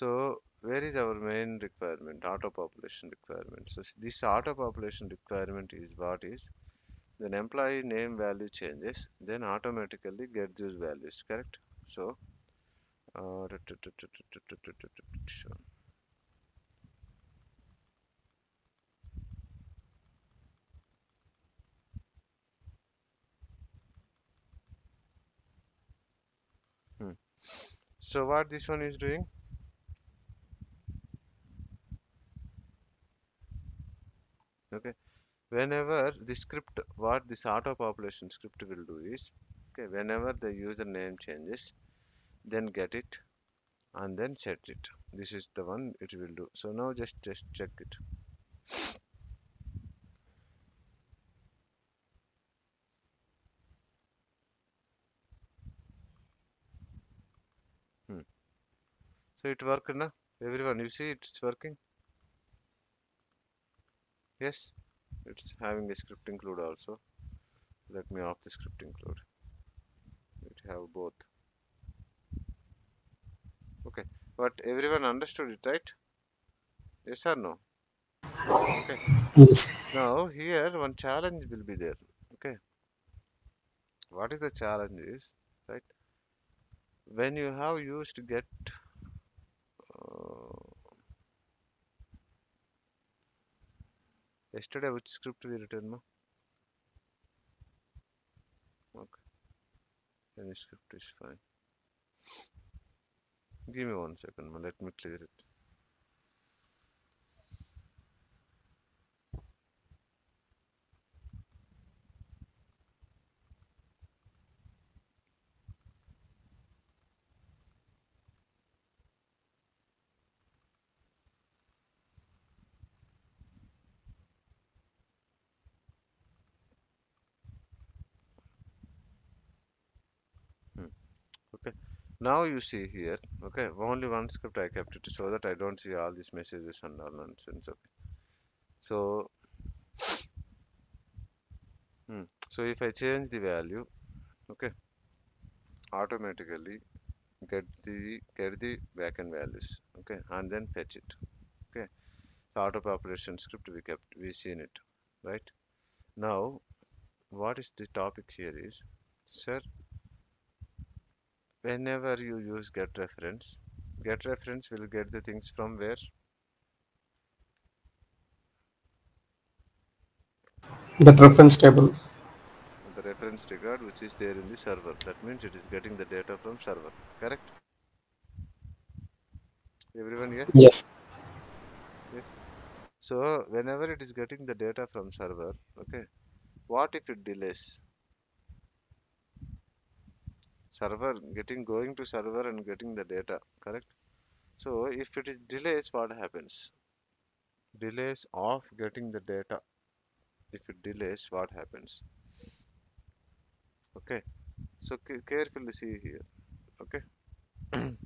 So where is our main requirement? Auto population requirement. So this auto population requirement is what is then employee name value changes then automatically get these values correct so uh, so what this one is doing Okay. Whenever the script, what this auto population script will do is, okay, whenever the user name changes, then get it and then set it. This is the one it will do. So now just just check it. Hmm. So it worked now. Everyone, you see it's working. Yes, it's having a script include also. Let me off the script include. It have both. Okay, but everyone understood it, right? Yes or no? Okay. Yes. Now here one challenge will be there. Okay. What is the challenge is, right? When you have used get uh, yesterday which script we written no? Okay. Any script is fine. Give me one second. Let me clear it. Okay. Now you see here. Okay. Only one script I kept it so that I don't see all these messages and all nonsense. Okay. So, hmm. So if I change the value, okay, automatically get the get the backend values. Okay, and then fetch it. Okay. So auto population script we kept we seen it, right? Now what is the topic here is, sir, whenever you use get reference, get reference will get the things from where? That reference table. The reference record which is there in the server. That means it is getting the data from server. Correct? Everyone here? Yes. Yes. So whenever it is getting the data from server, okay, what if it delays? Server getting going to server and getting the data, correct? So if it is delays, what happens? Delays of getting the data. If it delays, what happens? Okay. So carefully see here. Okay.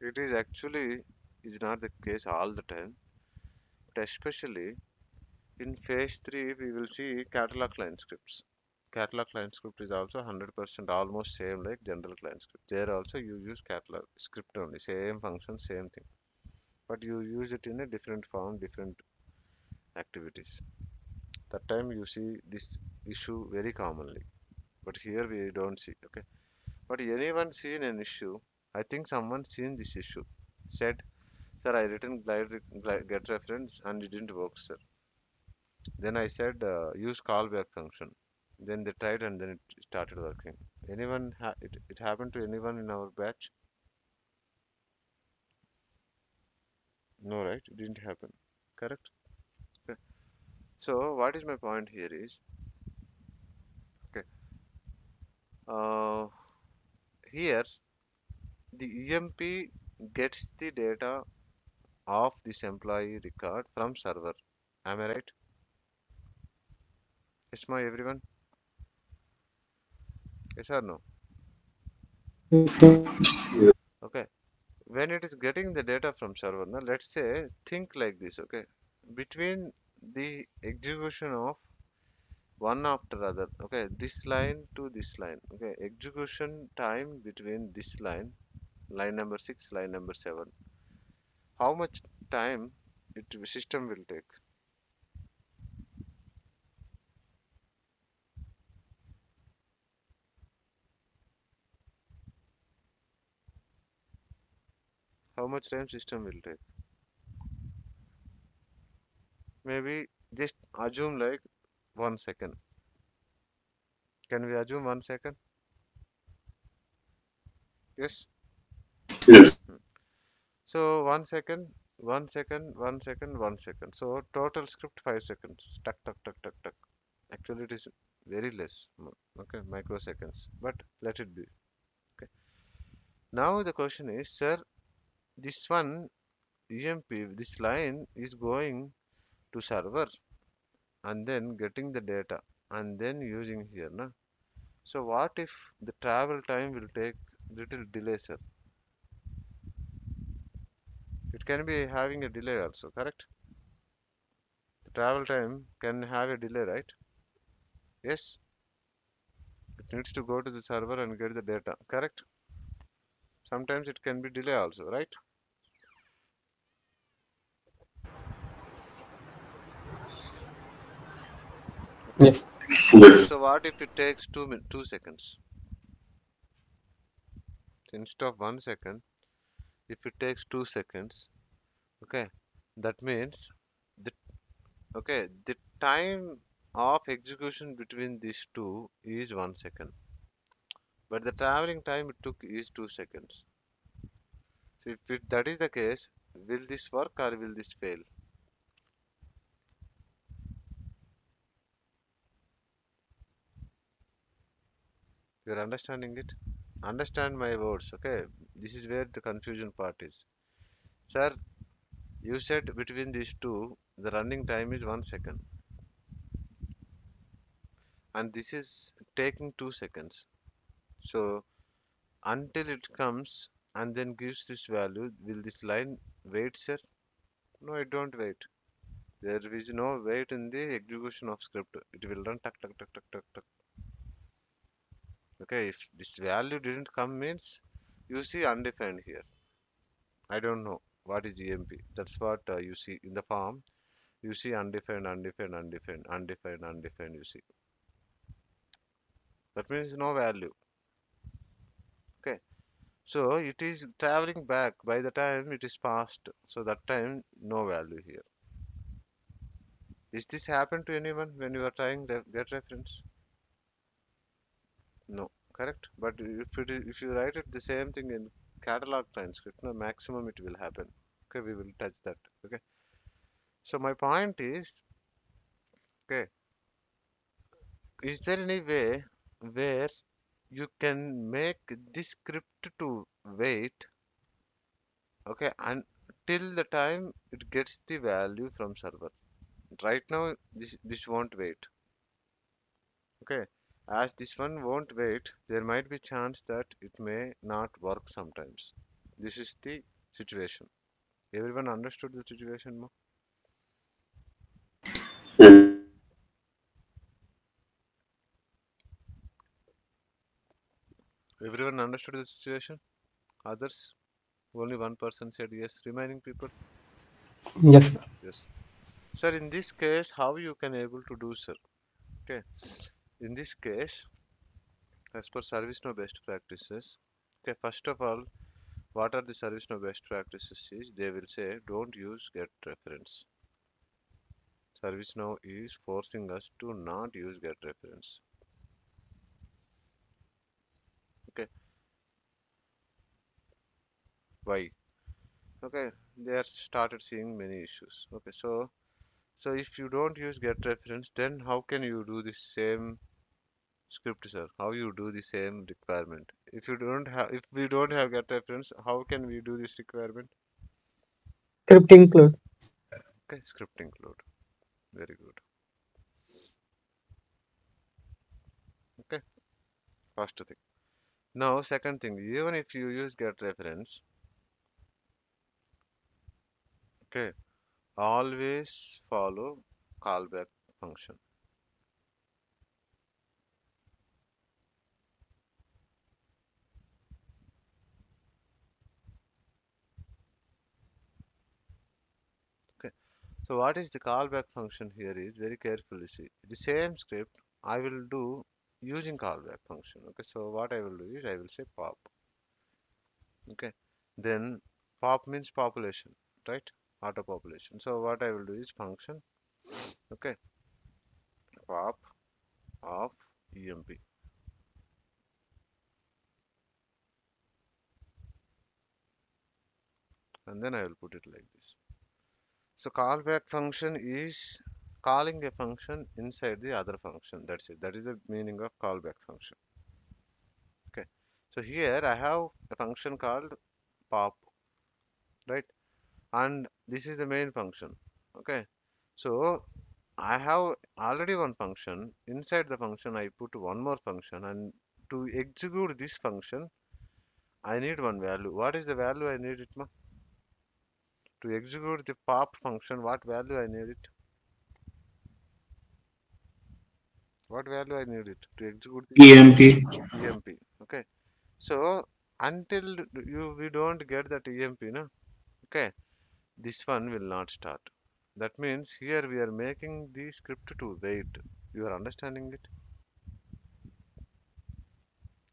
It is actually is not the case all the time, but especially in phase three, we will see catalog client scripts. Catalog client script is also 100% almost same like general client script. There also you use catalog script only, same function, same thing. But you use it in a different form, different activities. That time you see this issue very commonly. But here we don't see. Okay. But anyone seen an issue? I think someone seen this issue. Said, sir, I written glide, glide get reference and it didn't work, sir. Then I said uh, use callback function. Then they tried and then it started working. Anyone ha it, it happened to anyone in our batch? No, right? It didn't happen. Correct? Okay. So what is my point here is okay. Uh, here the EMP gets the data of this employee record from server. Am I right? Yes, my everyone? Yes or no? Yes. Okay. When it is getting the data from server, now let's say think like this, okay? Between the execution of one after other, okay, this line to this line, okay, execution time between this line, line number six, line number seven. how much time it system will take how much time system will take? Maybe just assume like one second. Can we assume one second? Yes? Yes. Hmm. so one second one second one second one second. So total script five seconds. Tuck tuck tuck tuck tuck. Actually it is very less. Okay microseconds. But let it be. Okay. Now the question is sir this one emp this line is going to server and then getting the data and then using here na? So what if the travel time will take little delay sir? It can be having a delay also correct? The travel time can have a delay right? Yes. It needs to go to the server and get the data correct sometimes it can be delay also right Yes. Yes. so what if it takes two min two seconds instead of one second if it takes two seconds okay that means the okay the time of execution between these two is one second but the traveling time it took is two seconds. So if it, that is the case will this work or will this fail? You're understanding it? Understand my words okay? This is where the confusion part is. Sir you said between these two the running time is one second. And this is taking two seconds so until it comes and then gives this value will this line wait sir? No it don't wait. There is no wait in the execution of script. It will run tuck tuck tuck tuck tuck tuck. Okay if this value didn't come means you see undefined here. I don't know. What is emp that's what uh, you see in the form. You see undefined undefined undefined undefined undefined you see. That means no value so it is traveling back. By the time it is passed so that time no value here. Is this happen to anyone when you are trying to get reference? No. Correct? But if is, if you write it the same thing in catalog client script no maximum it will happen. Okay we will touch that. Okay? So my point is okay is there any way where you can make this script to wait okay until the time it gets the value from server. Right now this this won't wait. Okay as this one won't wait there might be chance that it may not work sometimes. This is the situation. Everyone understood the situation Mo? Everyone understood the situation? Others? Only one person said yes. Remaining people? Yes. sir. yes. Sir in this case how you can able to do sir? Okay. In this case as per ServiceNow best practices. Okay first of all what are the ServiceNow best practices is they will say don't use get reference. ServiceNow is forcing us to not use get reference why? Okay they are started seeing many issues. Okay so so if you don't use get reference then how can you do the same script sir? How you do the same requirement? If you don't have if we don't have get reference how can we do this requirement? Script include. okay script include. Very good. Okay first thing. Now second thing even if you use get reference okay always follow callback function Okay. So what is the callback function here is very carefully see. The same script I will do using callback function. Okay, so what I will do is I will say pop. Okay, then pop means population, right? Auto population. So what I will do is function. Okay, pop of emp. And then I will put it like this. So callback function is calling a function inside the other function. That's it. That is the meaning of callback function. Okay. So here I have a function called pop, right? And this is the main function. Okay. So I have already one function. Inside the function, I put one more function, and to execute this function, I need one value. What is the value I need it, ma? To execute the pop function, what value I need it? What value I need it to execute the EMP. EMP? Okay. So until you we don't get that EMP, no? Okay. This one will not start. That means here we are making the script to wait. You are understanding it?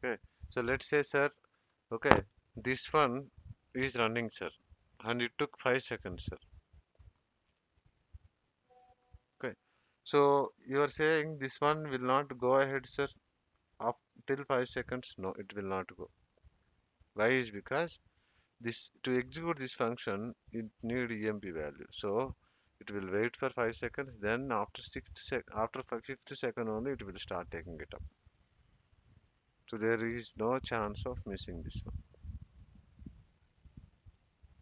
Okay. So let's say, sir, okay, this one is running, sir, and it took five seconds, sir. Okay. So you are saying this one will not go ahead, sir, up till five seconds? No, it will not go. Why is because this to execute this function it need EMP value. So it will wait for five seconds. Then after sixth sec after fifth second only it will start taking it up. So there is no chance of missing this one.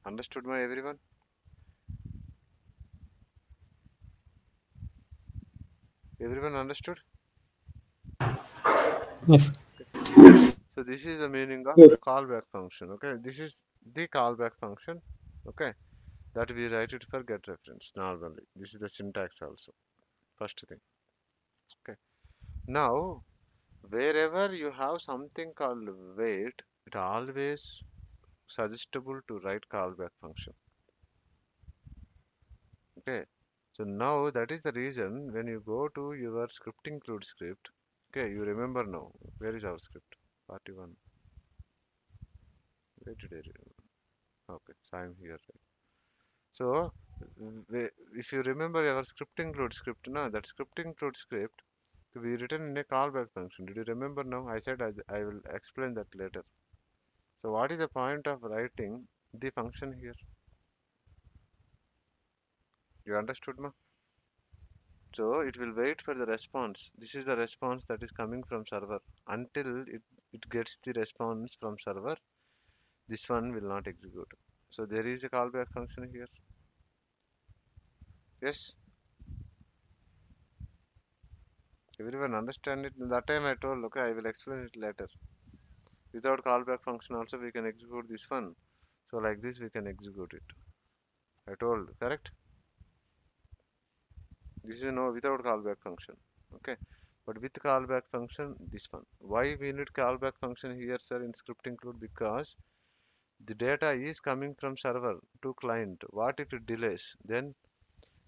Understood, my everyone? Everyone understood? Yes. Yes. So this is the meaning of Yes. callback function. Okay, this is the callback function. Okay, that we write it for get reference normally. This is the syntax also. First thing. Okay. Now, wherever you have something called wait, it always suggestible to write callback function. Okay. So now that is the reason when you go to your script include script. Okay, you remember now. Where is our script? 41. Okay, so I'm here. So mm, if you remember our script include script, no, that script include script to be written in a callback function. Did you remember now? I said I, I will explain that later. So what is the point of writing the function here? You understood, ma? So it will wait for the response. This is the response that is coming from server. Until it, it gets the response from server, this one will not execute. So there is a callback function here. Yes? Everyone understand it? That time I told, okay, I will explain it later. Without callback function also we can execute this one. So like this we can execute it. I told, correct? This is no without callback function. Okay. But with callback function, this one. Why we need callback function here, sir, in script include? Because the data is coming from server to client. What if it delays? Then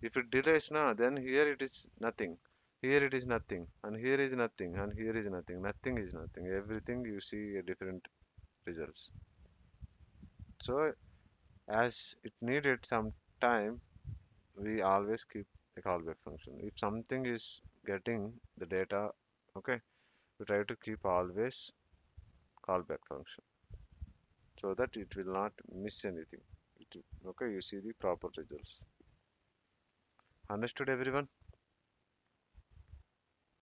if it delays now, then here it is nothing. Here it is nothing. And here is nothing. And here is nothing. Nothing is nothing. Everything you see a different results. So as it needed some time, we always keep a callback function. If something is getting the data, okay, we try to keep always callback function so that it will not miss anything. It, okay, you see the proper results. Understood everyone?